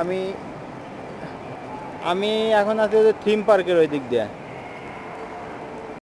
আমি আমি এখন আছি থিম পার্কের ওই দিক দিয়ে।